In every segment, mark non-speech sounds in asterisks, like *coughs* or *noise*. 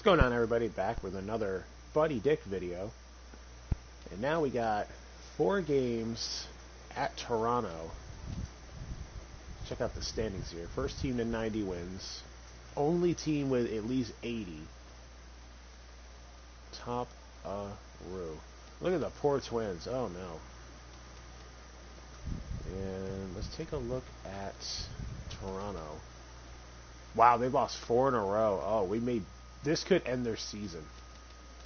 What's going on, everybody? Back with another Buddy Dick video. And now we got four games at Toronto. Check out the standings here. First team to 90 wins. Only team with at least 80. Top uh row. Look at the poor twins. Oh no. And let's take a look at Toronto. Wow, they've lost four in a row. Oh, we made this could end their season.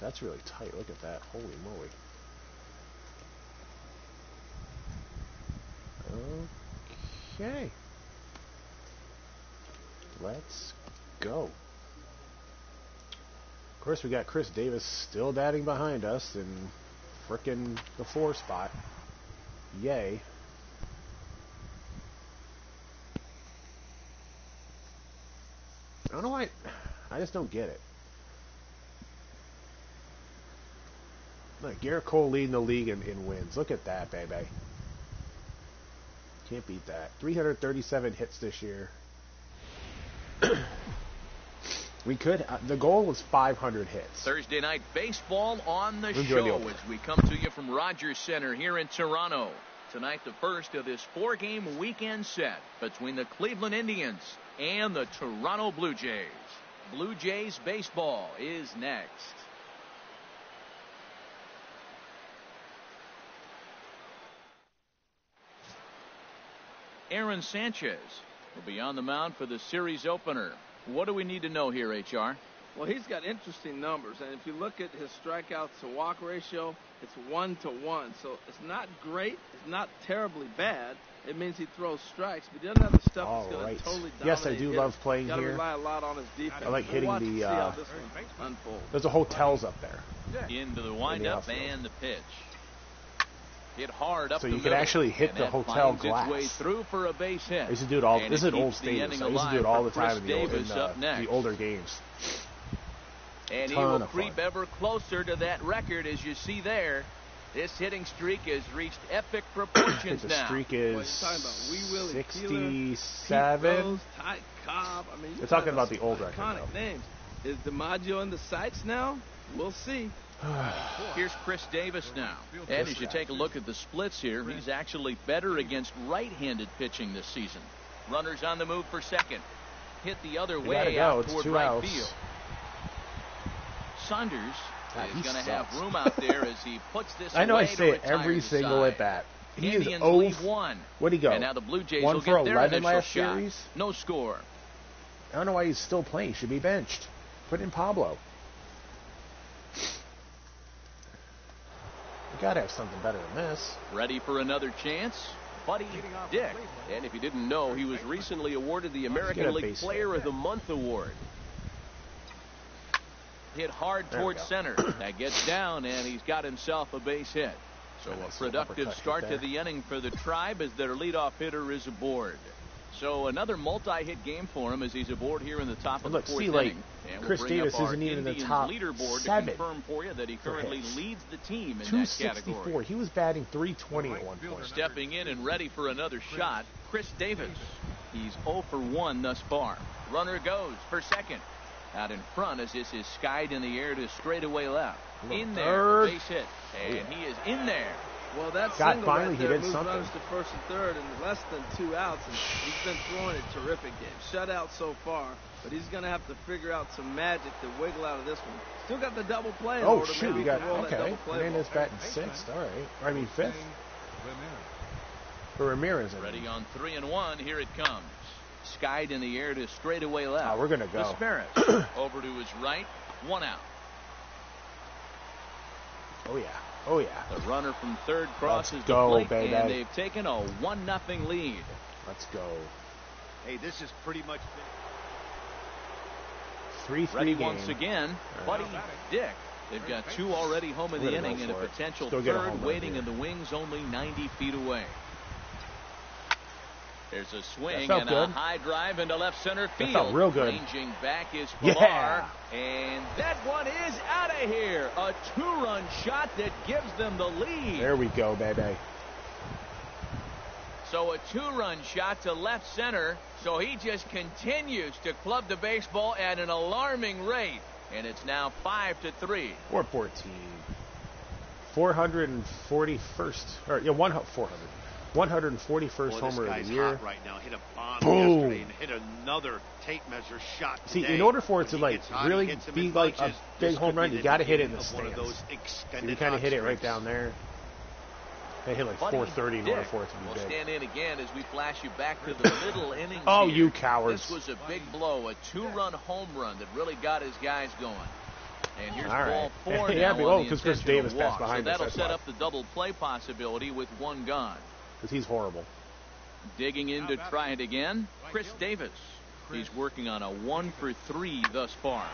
That's really tight. Look at that. Holy moly. Okay. Let's go. Of course, we got Chris Davis still batting behind us in frickin' the four spot. Yay. I don't know why. I just don't get it. Look, Gerrit Cole leading the league in, in wins. Look at that, baby. Can't beat that. 337 hits this year. *clears throat* we could. Uh, the goal was 500 hits. Thursday night baseball on the Enjoy show opener. as we come to you from Rogers Center here in Toronto. Tonight, the first of this four-game weekend set between the Cleveland Indians and the Toronto Blue Jays. Blue Jays baseball is next. Aaron Sanchez will be on the mound for the series opener. What do we need to know here, HR? Well, he's got interesting numbers, and if you look at his strikeouts to walk ratio, it's one to one. So it's not great. It's not terribly bad. It means he throws strikes, but he doesn't have the stuff All that's going to totally dominate. Yes, I do hits. love playing Gotta here. rely a lot on his defense. I like We'll hitting the, uh, how this one unfolds. There's a hotels up there. into the windup outfield. and the pitch. Hit hard up So the you could middle, actually hit the hotel glass. Way through for a base hit. I used to do it all. And this is an old stadium. So I used to do it all the time Chris in the, old, in Davis the, up next. the older games. And he will of creep fun. ever closer to that record as you see there. This hitting streak has reached epic *coughs* proportions the now. streak is you're talking about Wee Willie Keeler, Pete 67. Rose, Ty Cobb. I mean, you're They're talking about the old record, iconic though. names. Is DiMaggio in the sights now? We'll see. *sighs* Here's Chris Davis now. And as you take a look at the splits here, he's actually better against right-handed pitching this season. Runners on the move for second. Hit the other You way go. out It's toward two right outs. field. Saunders God, is going to have room out there as he *laughs* puts this I know I say it every single side. at bat. He is Indians 0 lead one. What'd he go? And now the Blue Jays One will for get their 11 last shot. series? No score. I don't know why he's still playing. He should be benched. Put in Pablo. You gotta have something better than this. Ready for another chance? Buddy Dick. And if you didn't know, he was recently awarded the American League Player of the Month award. Hit hard There towards center. *clears throat* That gets down, and he's got himself a base hit. So a productive start to the inning for the Tribe as their leadoff hitter is aboard. So another multi-hit game for him as he's aboard here in the top of look, the fourth see, like, inning. And we'll Chris bring Davis isn't even in the Indians top leaderboard seven to confirm for you that he currently leads the team in that category. 264. He was batting 320 at one point. Stepping in and ready for another shot, Chris Davis. He's 0 for 1 thus far. Runner goes for second. Out in front as this is skied in the air to straightaway left. In there, third. base hit. And he is in there. Well, that God, single finally right he there did moves something. runners to first and third in less than two outs, and he's been throwing a terrific game. Shutout so far, but he's going to have to figure out some magic to wiggle out of this one. Still got the double play in Oh order. shoot! Maybe You he got can roll that okay. double play Hernandez ball. batting sixth. All right. Or, I mean fifth. For Ramirez. I. Ready on 3 and 1. Here it comes. Skied in the air to straightaway left. Oh, we're gonna go. Desmarais *clears throat* over to his right. One out. Oh yeah. Oh yeah. The runner from third crosses Let's the plate, baby. and they've taken a one nothing lead. Let's go. Hey, this is pretty much Three three Ready game. once again, All Buddy. Dick. They've got two already home in the inning and a potential Still get a home third waiting here. in the wings only 90 feet away. There's a swing and good. a high drive into left center field. felt real good. Ranging back is Yeah. And that one is out of here. A two-run shot that gives them the lead. There we go, baby. So a two-run shot to left center. So he just continues to club the baseball at an alarming rate. and it's now five to three. Or 14. 441st, or yeah, one 400. 141st Boy, homer of the year. right now. Hit a bomb Boom. and hit another tape measure shot See, today. in order for it When to like gets hot, he really be like a big home run, you got to hit it in the stands. those And extended you kind of hit it right down there. They hit like Buddy 430 in order Dick for it to be will big. stand in again as we flash you back to the *coughs* middle innings. Oh, here. you cowards. This was a big blow, a two-run home run that really got his guys going. And here's All ball right. four *laughs* Yeah, now but- on oh, the Chris Davis passed walk. behind so that'll set why. up the double play possibility with one gone. Because he's horrible. Digging in to try it again, Chris Davis. He's working on a one for three thus far.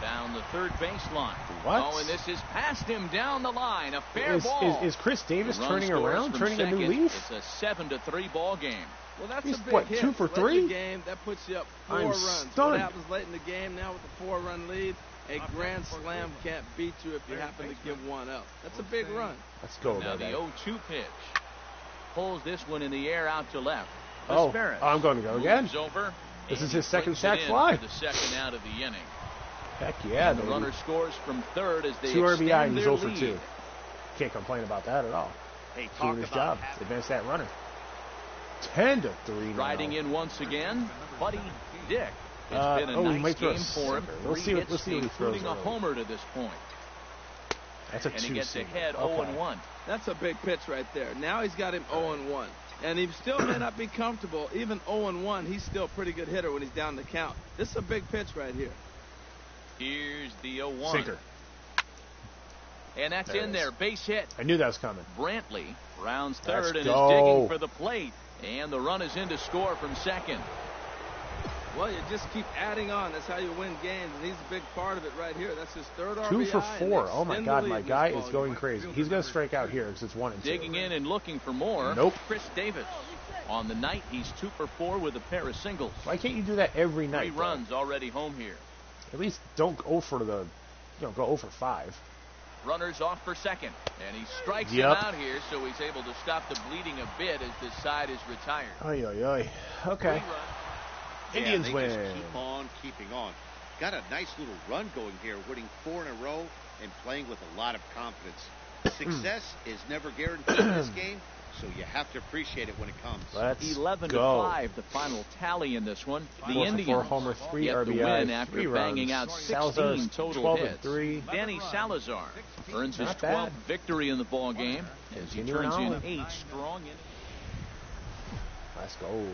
Down the third baseline. What? Oh, and this is past him down the line. A fair Is, ball. is, is Chris Davis turning around, from turning a new leaf? It's a seven to three ball game. Well, that's He's, a big what, hit. two for Late in three? the game, that puts you up 4 I'm runs. stunned. What happens late in the game now with the four-run lead? A grand slam can't beat you if you happen to give one up. That's a big run. Let's go, Now the baby. 0-2 pitch. Pulls this one in the air out to left. Oh, Asparas I'm going to go again. over. This is his second brings sack fly. The second out of the inning. Heck yeah, and the baby. runner scores from third as they Two RBI and he's their 0 for 2. Can't complain about that at all. Hey, talk Doing his about job. having- Advance that runner. 10 to 3 now. Riding in once again, Buddy Dick. It's Uh, been a oh, nice might throw a game for him. sinker. We'll see what- hits, let's see what he throws including a homer to this point. That's a And he gets sinker. ahead oh okay. 0-1. That's a big pitch right there. Now he's got him 0-1. And he still may not be comfortable. Even 0-1, he's still a pretty good hitter when he's down the count. This is a big pitch right here. Here's the 0 1. Sinker. And that's There in there. Base hit. I knew that was coming. Brantley rounds Let's third and go. is digging for the plate. And the run is in to score from second. Well, you just keep adding on. That's how you win games, and he's a big part of it right here. That's his third RBI. Two for four. Oh my God, my guy is going crazy. He's going to strike out here because it's one and two. Digging in and looking for more. Nope. Chris Davis. On the night, he's two for four with a pair of singles. Why can't you do that every Three night? though? runs already home here. At least don't go for the, you know, go over five. Runners off for second. And he strikes Yep. him out here, so he's able to stop the bleeding a bit as this side is retired. Oy, oy, oy. Okay. Three runs. Indians yeah, they win. Just keep on keeping on. Got a nice little run going here, winning four in a row and playing with a lot of confidence. *clears throat* Success is never guaranteed in this *clears throat* game, so you have to appreciate it when it comes. Let's 11 go. to 5, the final tally in this one. The Four Indians four homer, three get the win after three banging runs. out 16 Salazar's total 12 and hits. three. Danny Salazar earns his 12th victory in the ball game as he turns in on. eight strong innings. Let's go.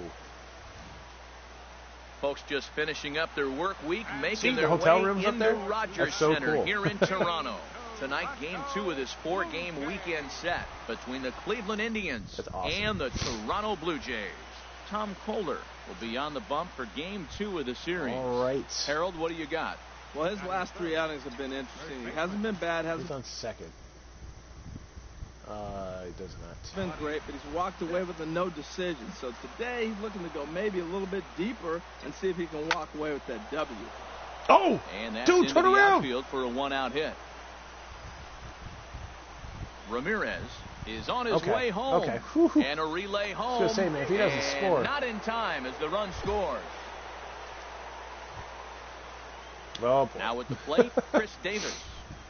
Folks just finishing up their work week, making See the their hotel way rooms up into there? Rogers so Center cool. here in *laughs* Toronto. Tonight, game two of this four-game weekend set between the Cleveland Indians awesome. and the Toronto Blue Jays. Tom Koehler will be on the bump for game two of the series. All right. Harold, what do you got? Well, his last three outings have been interesting. He hasn't been bad, hasn't He's on second. Uh, he does not. It's been great, but he's walked away with a no decision. So today he's looking to go maybe a little bit deeper and see if he can walk away with that W. Oh! And that's Dude, into turn the around! outfield for a one-out hit. Ramirez is on his Okay, way home. okay. Whew, whew. And a relay home. gonna say, man, if he doesn't score- Not in time as the run scores. Oh, boy. Now with the plate, Chris *laughs* Davis.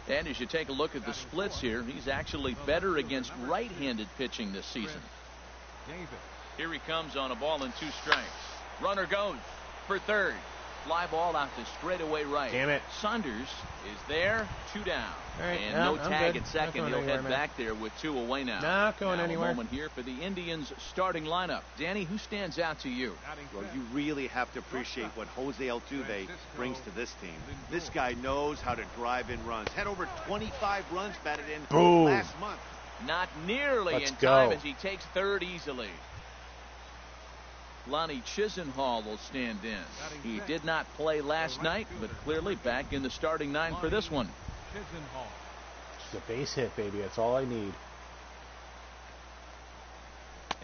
And as you take a look at the splits here, he's actually better against right-handed pitching this season. Here he comes on a ball and two strikes. Runner goes for third. Fly ball out to straightaway right. Damn it. Saunders is there, two down. All right, and no, no tag good. at second. He'll head man. back there with two away now. Not going now anywhere. A moment here for the Indians starting lineup. Danny, who stands out to you? Well, you really have to appreciate what Jose Altuve brings to this team. This guy knows how to drive in runs. Had over 25 runs batted in Boom. last month. Not nearly Let's in time go. as he takes third easily. Lonnie Chisenhall will stand in. He did not play last night, but clearly back in the starting nine for this one. Chisenhall. Just a base hit, baby. That's all I need.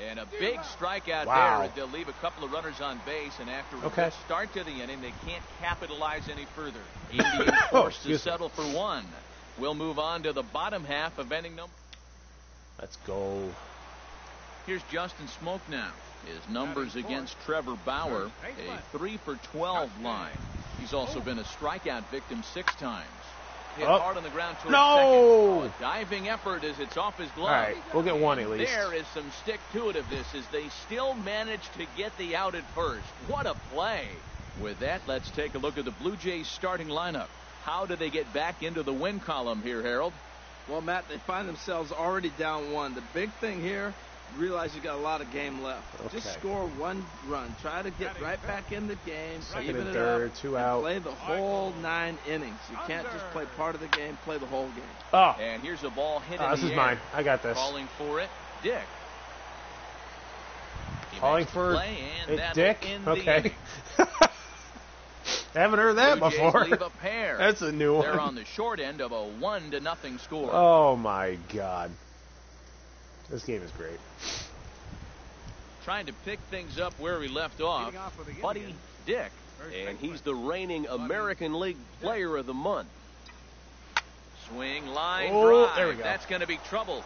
And a big strikeout Wow. there they'll leave a couple of runners on base, and after a Okay. start to the inning, they can't capitalize any further. *coughs* Indians forced to Oh, me. settle for one. We'll move on to the bottom half of inning number. Let's go. Here's Justin Smoak now. His numbers against Trevor Bauer, a 3 for 12 line. He's also been a strikeout victim six times. Hit Oh. hard on the ground towards No! A diving effort as it's off his glove. All right, we'll get one at least. There is some stick to it of this as they still manage to get the out at first. What a play. With that, let's take a look at the Blue Jays starting lineup. How do they get back into the win column here, Harold? Well, Matt, they find themselves already down one. The big thing here, realize you got a lot of game left. Just score one run. Try to get right back in the game, Second even and it up, two and out. Play the whole nine innings. You can't just play part of the game. Play the whole game. Oh, And here's a ball hit oh, in this the is air. mine. I got this. Calling for it, Dick. He Calling for play, it, Dick. Okay. *laughs* Haven't heard that Blue before. leave a pair. *laughs* That's a new They're one. on the short end of a one to nothing score. Oh my god. This game is great. Trying to pick things up where we left off. Buddy Dick. And he's the reigning American League Player of the Month. Swing line Oh, drive. there we go. That's going to be trouble.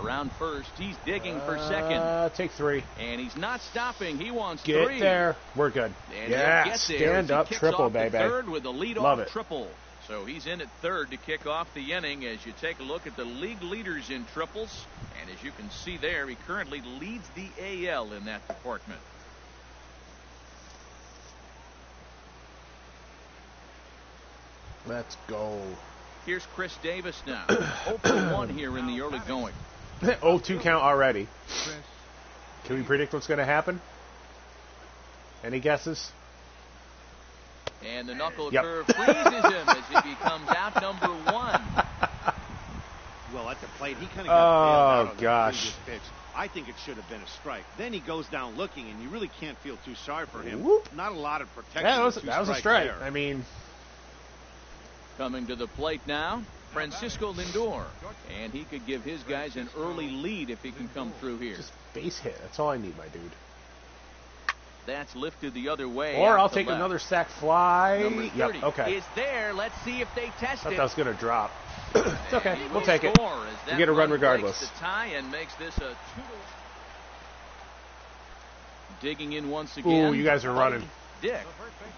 Around first, he's digging for second, Uh, take three. and he's not stopping. He wants Get three. there. We're good. And yeah, he'll get there stand up triple, baby. Third with a lead-off Love it. triple. So he's in at third to kick off the inning as you take a look at the league leaders in triples. And as you can see there, he currently leads the AL in that department. Let's go. Here's Chris Davis now. *coughs* 0 for 1 here in the early going. *coughs* 0-2 count already. Can we predict what's going to happen? Any guesses? And the knuckle Yep. curve freezes him as he becomes out number one. *laughs* Well, at the plate, he kind oh, of Oh, got bailed out on gosh. the previous pitch. I think it should have been a strike. Then he goes down looking, and you really can't feel too sorry for him. Whoop. Not a lot of protection. Yeah, that was, that was a strike. there. I mean, Coming to the plate now, Francisco Lindor. And he could give his guys an early lead if he can come through here. just base hit. That's all I need, my dude. That's lifted the other way. Or I'll take left. another sack fly. Number 30 Yep, okay. is there. Let's see if they test Thought it. that was going to drop. *coughs* *coughs* it's okay. He We'll take it. as get a run regardless. The tie and makes this a two Digging in once again. Ooh, you guys are running. Dick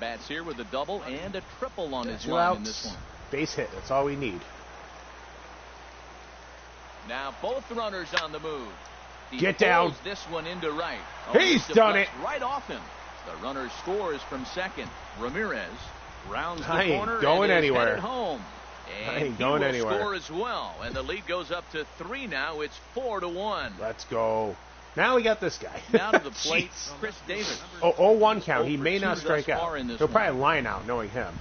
bats here with a double and a triple on his line in this one. Base hit. That's all we need. Now both runners on the move. He Get down. this one into right. He's done it. Right off him. The runner scores from second. Ramirez rounds the I corner going and anywhere. home. And I ain't going anywhere. score as well. And the lead goes up to three now. It's four to one. Let's go. Now we got this guy. Now to the *laughs* plate. Chris Davis. Oh, 0-1 count. He Oh may not strike out. He'll one. probably line out, knowing him.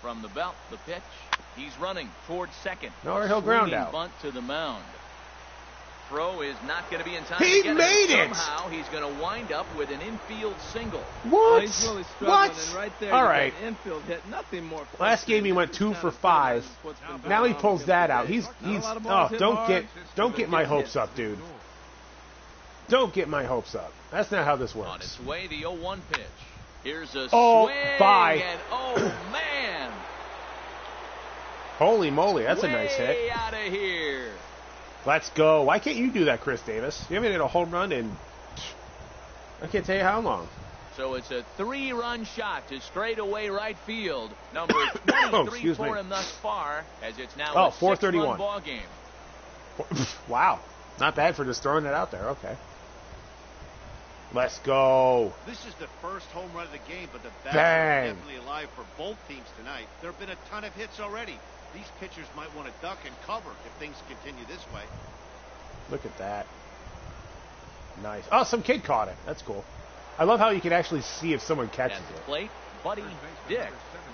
From the belt, the pitch. He's running towards second. No, he'll ground out. Bunt to the mound. Throw is not going to be in time. He to get made it. it! Somehow he's going to wind up with an infield single. Well, What? he's really what? and right there, All you got right. an infield hit. Nothing more. Last game he went two for five. is what's been going Now he pulls that out. He's Not he's oh don't hard, get don't get my hopes up, dude. Don't get my hopes up. That's not how this works. On works. its way, the 0-1 pitch. Here's a Oh, swing, bye. and oh *clears throat* man, Holy moly, that's a nice hit. Out of here. Let's go. Why can't you do that, Chris Davis? You haven't hit a home run in I can't tell you how long. So it's a three-run shot to straightaway right field. *coughs* Number 23 Oh, for me. him thus far, as it's now Oh, a 431. six-run ball game. *laughs* wow. Not bad for just throwing it out there. Okay. Let's go. This is the first home run of the game, but the bats Bang. are definitely alive for both teams tonight. There have been a ton of hits already. These pitchers might want to duck and cover if things continue this way. Look at that. Nice. Oh, some kid caught it. That's cool. I love how you can actually see if someone catches At the it. plate, Buddy Dick. And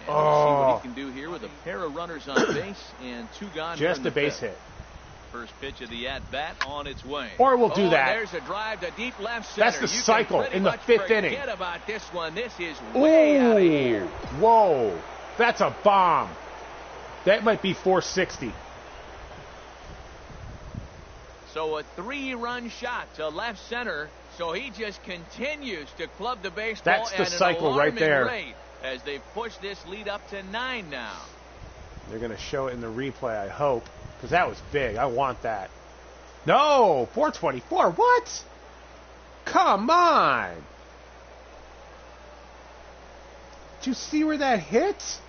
Oh. see what he can do here with a pair of runners on *clears throat* base and two gone. Just a base fifth. hit. First pitch of the at bat on its way. Or we'll do Oh, that. There's a drive to deep left center. That's the You cycle in the much fifth forget inning. about this one. This is way out of here. Whoa. That's a bomb. That might be 460. So a three-run shot to left center. So he just continues to club the baseball That's the cycle right there. as they push this lead up to nine now. They're going to show it in the replay, I hope, because that was big. I want that. No, 424. What? Come on. Did you see where that hit?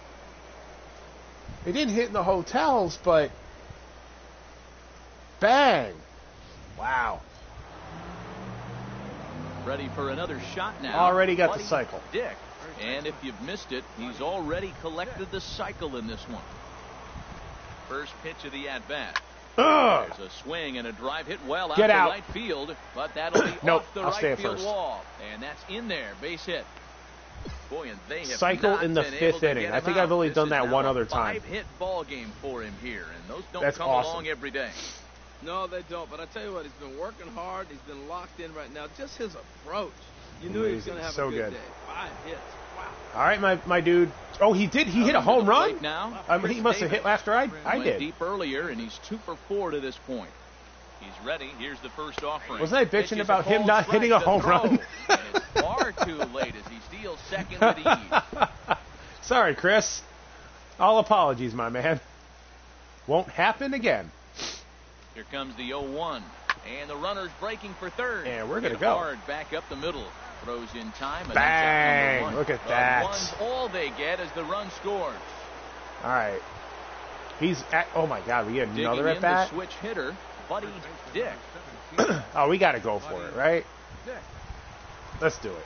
It didn't hit in the hotels, but bang! Wow. Ready for another shot now. Already got the cycle. Dick. And if you've missed it, he's already collected the cycle in this one. First pitch of the at bat. Ugh. There's a swing and a drive hit well out Get to out. right field, but that'll be *clears throat* Nope, off the I'll right field first. wall, and that's in there, base hit. Boy, and they have Cycle in the fifth inning. I think out. I've only This done that one other time. Five-hit ball game for him here, and those don't That's come awesome. along every day. No, they don't. But I tell you what, he's been working hard. He's been locked in right now. Just his approach. You knew he was going to have So a good, good. day. Five hits. Wow. All right, my, my dude. Oh, he did. He hit a home run. Now, Um, Chris he must have hit after I I Went did. deep earlier, and he's two for four to this point. He's ready. Here's the first offering. Wasn't I bitching about him not hitting a home throw, run? Too late as he steals second with ease. *laughs* Sorry, Chris. All apologies, my man. Won't happen again. Here comes the 0-1, and the runner's breaking for third. And we're gonna go. hard back up the middle. Throws in time. And Bang! Look at the that. One's all they get as the run scores. All right. He's at. Oh my God, we get Digging another in at bat. switch hitter, Buddy Dick. *clears throat* oh, we got to go for it, right? Let's do it.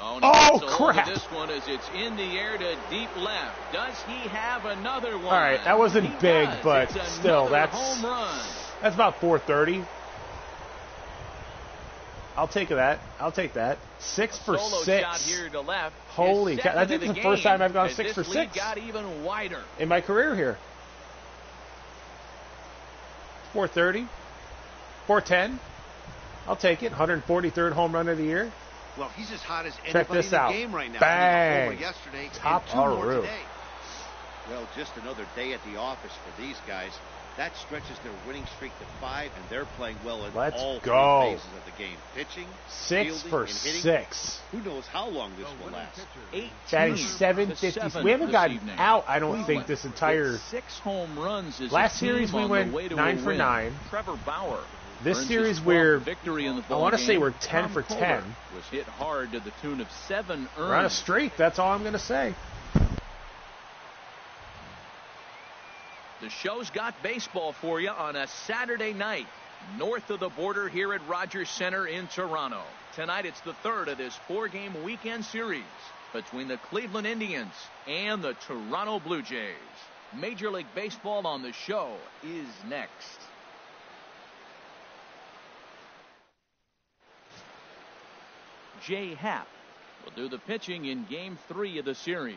Oh, Oh, gets a hold of crap. This one as it's in the air to deep left. Does he have another one? All right, that wasn't He big, does. but It's still, that's- home run. That's about 430. I'll take that. I'll take that. Six for six. shot here to left. Holy cow, that's the the first time I've gone six for six. got even wider. in my career here. 430, 410. I'll take it. 143rd home run of the year. Well, he's as hot as Check anybody this in the out. game right now. Bang. He hit a homer yesterday Top and two more today. Well, just another day at the office for these guys. That stretches their winning streak to five, and they're playing well in Let's all go. three phases of the game: pitching, Six fielding, for and hitting. six. Who knows how long this oh, will last? 18 Batting 750. We haven't gotten evening. out, I don't Cleveland think, this entire. six home runs is Last series we went the way to nine a for win. nine. Trevor Bauer. This series his 12th we're- victory in the I wanna say we're 10 Tom for 10. Was hit hard to the tune of seven earned. We're on a streak. That's all I'm going to say. The show's got baseball for you on a Saturday night north of the border here at Rogers Center in Toronto. Tonight it's the third of this four-game weekend series between the Cleveland Indians and the Toronto Blue Jays. Major League Baseball on the show is next. Jay Happ will do the pitching in game three of the series.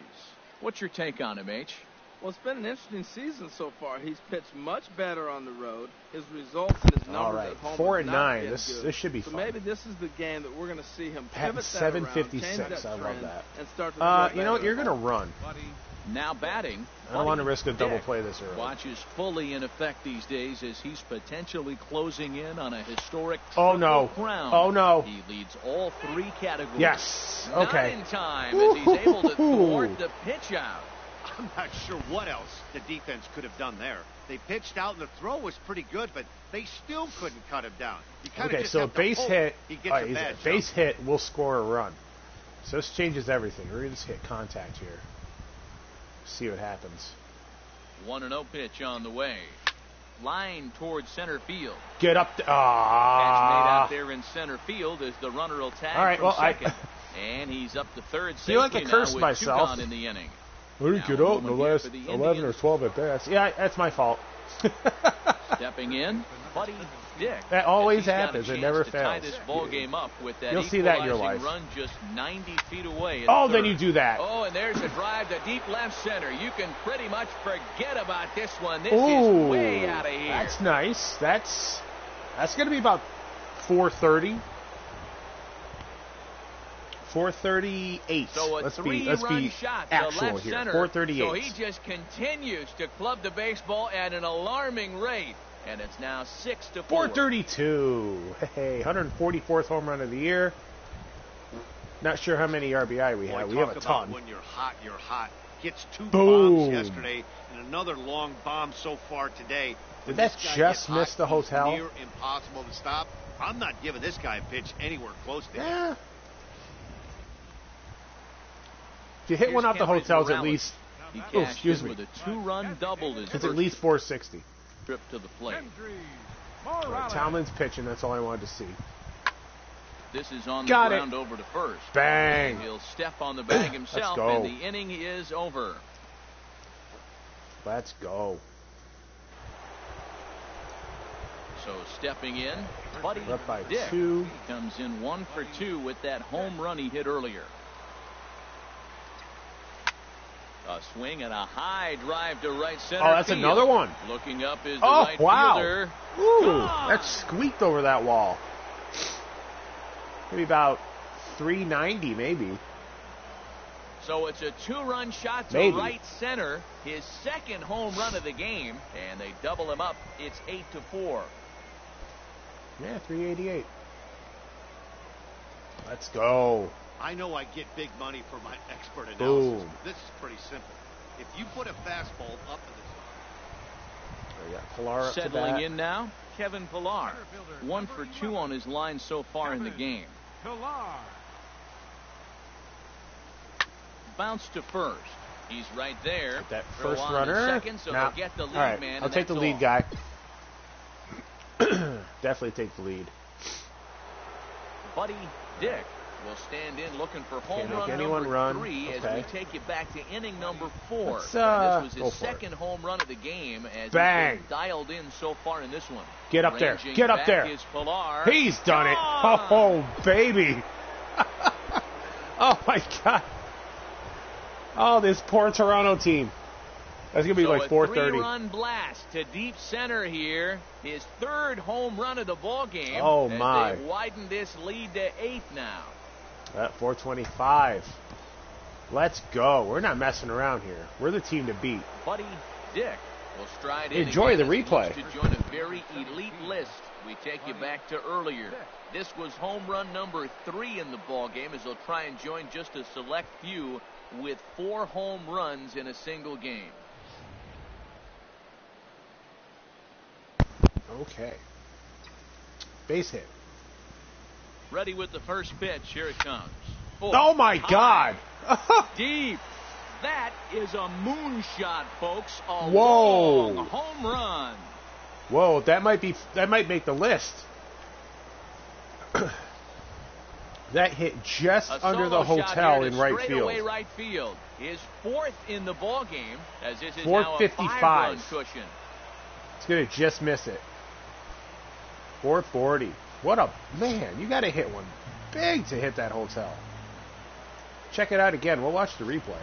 What's your take on him, H? Well, it's been an interesting season so far. He's pitched much better on the road. His results and his numbers All right, at home four have and not nine. been This- good. this should be so fun. maybe this is the game that we're going to see him Pat- pivot that 756, around, change that I love trend, that. and start to Uh, you know what? You're going to home. run. Now batting. I don't want to risk a double play this early. Watch is fully in effect these days as he's potentially closing in on a historic Oh, no. crown. Oh, no. He leads all three categories. Yes. Okay. Not Okay. in time as he's able to thwart the pitch out. I'm not sure what else the defense could have done there. They pitched out, and the throw was pretty good, but they still couldn't cut him down. You kind of Okay, just so a base hit, He gets all a right, he's- bad a base jump. hit will score a run. So this changes everything. We're gonna just hit contact here. See what happens. 1 0 pitch on the way. Line towards center field. Get up. Th- Catch made out ah. there in center field as the runner will tag All right, from well, I- *laughs* and he's up to third Feel like I cursed myself. two gone in the inning. I didn't Now get out in the last the 11 or 12 at bats. Yeah, that's my fault. *laughs* Stepping in, Buddy Dick. That always As he's got a happens. It never fails. this ball game up with that You'll see that in your life. run just 90 feet away. at oh, then you do that. Oh, and there's a drive to deep left center. You can pretty much forget about this one. This Ooh, is way out of here. that's nice. That's that's gonna be about 430. 438. So a let's be let's be shot actual left here. center. 438. So he just continues to club the baseball at an alarming rate, and it's now six to four. 432. Hey, 144th home run of the year. Not sure how many RBI we Boy, have. We have a about ton. When you're hot, you're hot. Gets two Boom. bombs yesterday and another long bomb so far today. When Did that just gets miss hot, the he's hotel? Near impossible to stop. I'm not giving this guy a pitch anywhere close to him. Yeah. If you hit Here's one off the Kendrys hotels, at Morales. least He Oh, excuse me. with a two-run double it's at least 460. Trip to the plate. All right, Tomlin's pitching. That's all I wanted to see. This is on Got the it. ground over to first. Bang. He'll step on the bag *coughs* himself, go. and the inning is over. Let's go. So stepping in, Buddy by Dick two. comes in one for two with that home run he hit earlier. A swing and a high drive to right center. Oh, that's field. another one. Looking up is the Oh, right wow. fielder. Ooh, Gone. that squeaked over that wall. Maybe about 390, maybe. So it's a two-run shot to Maybe. right center, his second home run of the game, and they double him up. It's eight to four. Yeah, 388. Let's go. I know I get big money for my expert analysis. Boom. This is pretty simple. If you put a fastball up in the We got Pillar up to Settling in now, Kevin Pillar, one for two on his line so far in the game. Pillar bounce to first. He's right there. That first runner. to Second, so Nah. get the lead All right, man. I'll take the lead all. guy. *clears throat* Definitely take the lead. Buddy Dick will stand in looking for home run anyone number run. three as we take you back to inning number four. Uh, this was his for it. second home run of the game as Bang. dialed in so far in this one. Get up there. Get up there. He's done it. Oh, baby. *laughs* oh, my God. Oh, this poor Toronto team. That's going to be so like a 430. three-run blast to deep center here. His third home run of the ball game. Oh, my. They widen this lead to eight now. At 425. Let's go. We're not messing around here. We're the team to beat. Buddy Dick will stride in. Enjoy again the as he looks replay. To join a very elite list. We take you back to earlier. This was home run number three in the ball game as he'll try and join just a select few with four home runs in a single game. Okay. Base hit. Ready with the first pitch. Here it comes. Oh, my high, God. *laughs* Deep. That is a moonshot, folks. A Whoa. long home run. Whoa, that might be that might make the list. *clears throat* that hit just A under the hotel in right field. right field. His fourth in the ball game, as this is 455. now a five-run cushion. It's gonna just miss it. 440. What a man! You got to hit one big to hit that hotel. Check it out again. We'll watch the replay.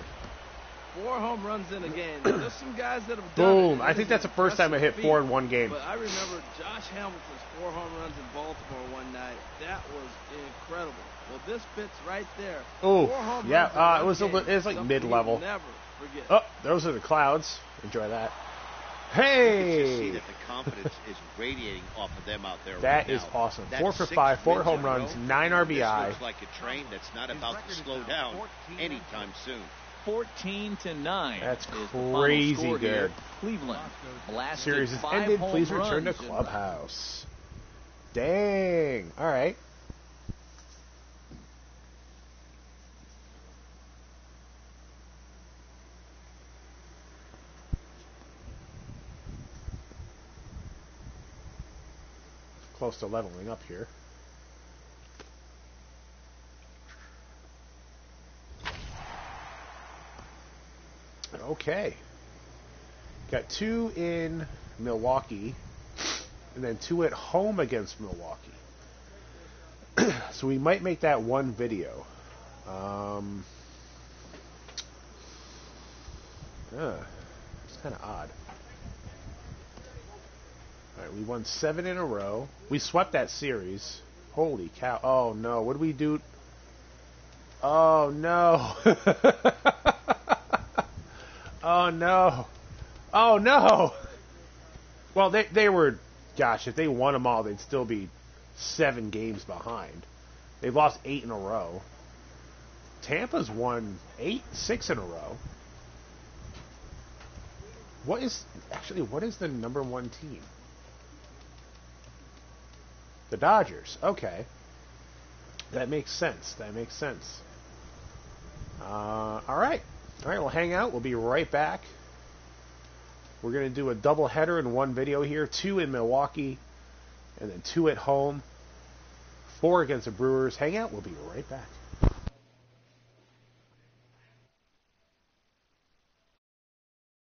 Four home runs in a game. *clears throat* There's some guys that have done. Boom! I think that's the first time I hit four in one game. But I remember Josh Hamilton's four home runs in Baltimore one night. That was incredible. Well, this fits right there. Ooh, home yeah, uh, it was game. it was like mid-level. Never forget. Oh, those are the clouds. Enjoy that. You can just see Hey, that the confidence is radiating off of them out there. That right is awesome. That's Four for five, four home runs, row. nine This RBI. looks like a train that's not about to slow down anytime soon. 14 to 9. That's is the final crazy score here. good. Cleveland blasted series is five ended. Please return to clubhouse. Dang. All right. Close to leveling up here. Okay. Got two in Milwaukee, and then two at home against Milwaukee. *clears throat* so we might make that one video. Um, yeah, it's kind of odd. We won seven in a row. We swept that series. Holy cow! Oh no, what did we do? Oh no! *laughs* oh no! Oh no! Well, they they were, gosh, if they won them all, they'd still be seven games behind. They've lost eight in a row. Tampa's won eight, six in a row. What is actually what is the number one team? The Dodgers. Okay, that makes sense. That makes sense. Uh, all right. All right, we'll hang out. We'll be right back. We're going to do a double header in one video here two in Milwaukee, and then two at home, four against the Brewers. Hang out. We'll be right back.